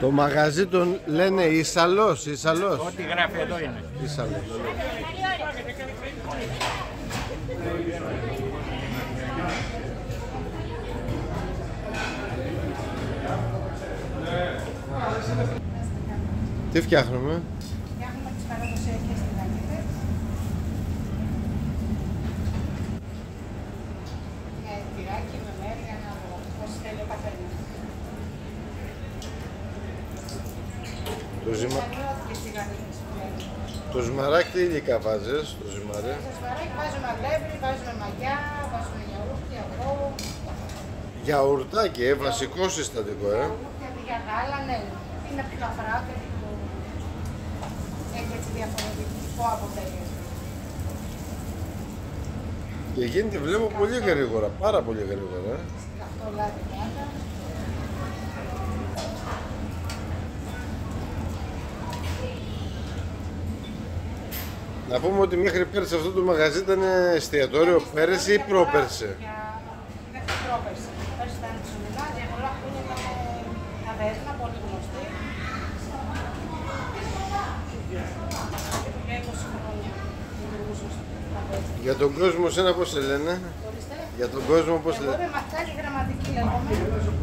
Το μαγαζί τον λένε Ισαλός, Ισαλός. Ό,τι γράφει εδώ είναι. Ισαλός. Τι φτιάχνουμε; Φτιάχνουμε τις παραδοσιακές τηγανίτες. Με τυράκι, με μέρη, ανάλογα πώς θέλει ο καθένας. Το, ζυμα... Αλλιώτικες τηγανίτες που λέμε. το ζυμαράκι τι υλικά βάζεις, το ζυμαρέ. Στο σπαράκι βάζουμε αλεύρι, βάζουμε μαγιά, βάζουμε γιαούρτι, αυγό, Γιαουρτάκι, ε, βασικό συστατικό, ε. γιαούρτι, για γάλα, ναι. Είναι πιο αφρά και πιο... Έχει έτσι διαφορετικό αποτέλεσμα. Και γίνεται βλέπω πολύ γρήγορα, πάρα πολύ γρήγορα. Ε. Αυτό λάδι πάντα. Να πούμε ότι μέχρι πέρσι αυτό το μαγαζί ήταν εστιατόριο πέρυσι ή πρόπερσι; Για μέχρι πρόπερση. Πέρσι ήταν ψωμινά, για πολλά χρόνια ήταν ταβέρνα, πολύ γνωστή. Για 20 χρόνια λειτουργούσε στην ταβέρνα. Για τον κόσμο, σένα πώς σε λένε; Ορίστε. Για τον κόσμο πώς Εγώ λένε; είμαι μαθητάκι γραμματική λέγομαι.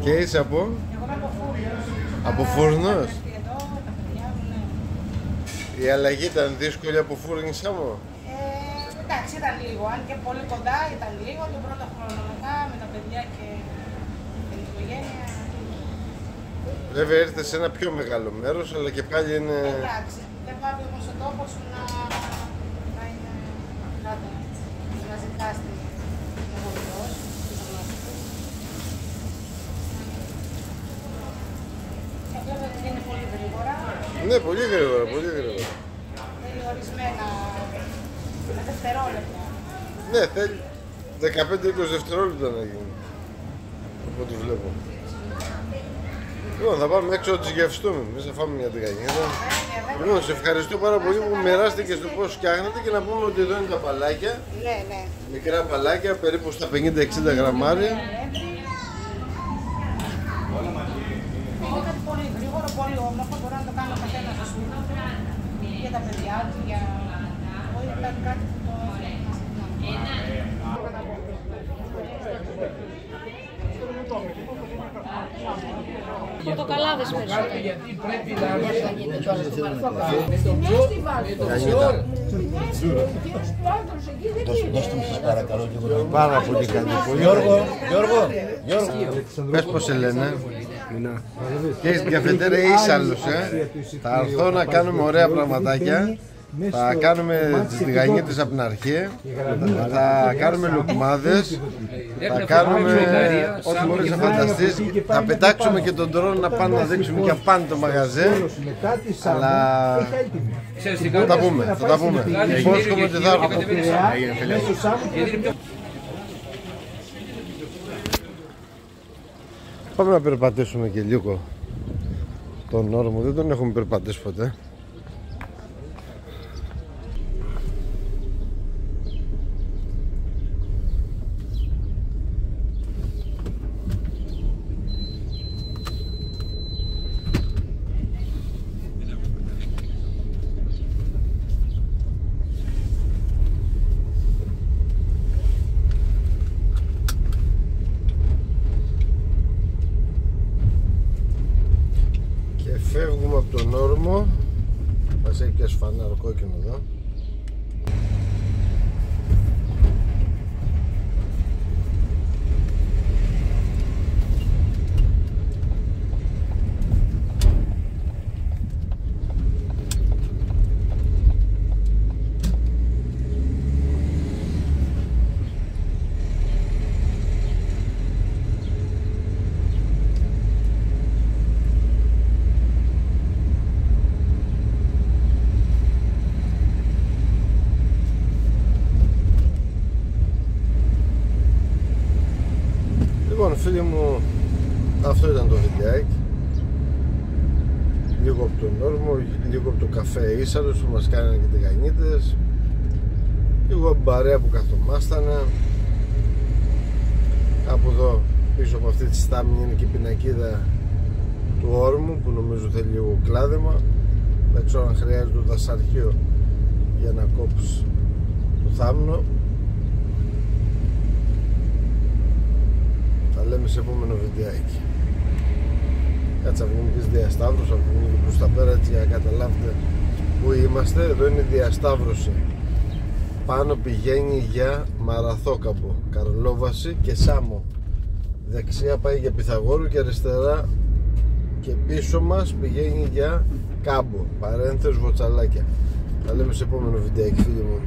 Και είσαι από; Εγώ είμαι από Φούρνος. Από Αλλά Φούρνος; έχω έρθει εδώ, τα παιδιά μου, ναι. Η αλλαγή ήταν δύσκολη από φούρνησα μου. Ε, εντάξει, ήταν λίγο. Αν και πολύ κοντά ήταν λίγο. Τον πρώτο χρόνο μετά με τα παιδιά και την οικογένεια. Βέβαια ήρθε σε ένα πιο μεγάλο μέρος, αλλά και πάλι είναι... Εντάξει, δεν πάει όμως ο τόπος σου να, να είναι κάτω, να ζητάς την μεγαλύτερος, την γνώση Και βέβαια ότι είναι πολύ γρήγορα, Ναι, πολύ γρήγορα, πολύ γρήγορα. θέλει ορισμένα δευτερόλεπτα. Ναι, θέλει 15-20 δευτερόλεπτα να γίνει. Από ό,τι βλέπω. Λοιπόν, θα πάμε έξω να τις γευστούμε. Εμείς θα φάμε μια τηγανίδα. Βέβαια, βέβαια. Λοιπόν, σε ευχαριστώ πάρα πολύ που μοιράστηκες στο πώς φτιάχνετε και να πούμε ότι εδώ είναι τα παλάκια. Ναι, ναι. Μικρά παλάκια, περίπου στα 50-60 γραμμάρια. Είναι κάτι πολύ γρήγορο, πολύ όμορφο, μπορεί να το κάνει ο καθένας στο σπίτι του, για τα παιδιά του, για... Μπορεί να κάνει κάτι που το θέλει να συχνά. Πορτοκαλάδες περισσότερο. Γανίτα. Δώστε μου σας παρακαλώ λίγο. Πάρα πολύ καλή. Πολύ Γιώργο, Γιώργο, Γιώργο. Πες πώς σε λένε. Και έχεις διαφετέρα ίσαλος, ε. Θα έρθω να κάνουμε ωραία πραγματάκια. Θα κάνουμε τις τηγανίτες από την αρχή. Θα κάνουμε λουκμάδες. Θα κάνουμε ό,τι μπορείς να φανταστείς. Θα πετάξουμε και τον τρόνο να πάνε να δείξουμε και απάνω το μαγαζέ. Αλλά θα τα πούμε, θα τα πούμε. Υπόσχομαι ότι θα έρθω. Πάμε να περπατήσουμε και λίγο τον όρμο. Δεν τον έχουμε περπατήσει ποτέ. Και φεύγουμε από τον όρμο. Μας έχει πιάσει φανάρο κόκκινο εδώ. αυτό ήταν το βιντεάκι λίγο από τον όρμο, λίγο από το καφέ Ίσαρος που μας κάνανε και τηγανίτες λίγο από που καθόμαστανε από εδώ πίσω από αυτή τη στάμνη είναι και η πινακίδα του όρμου που νομίζω θέλει λίγο κλάδεμα. Δεν ξέρω αν χρειάζεται το δασαρχείο για να κόψει το θάμνο. Τα λέμε σε επόμενο βιντεάκι. Κάτσε να βγούμε και στη διασταύρωση να βγούμε και προς τα πέρα έτσι για να καταλάβετε που είμαστε. Εδώ είναι η διασταύρωση. Πάνω πηγαίνει για Μαραθόκαμπο, Καρλόβαση και Σάμο. Δεξιά πάει για Πυθαγόρου και αριστερά και πίσω μας πηγαίνει για Κάμπο, παρένθεση Βοτσαλάκια. Θα λέμε σε επόμενο βιντεάκι φίλοι μου.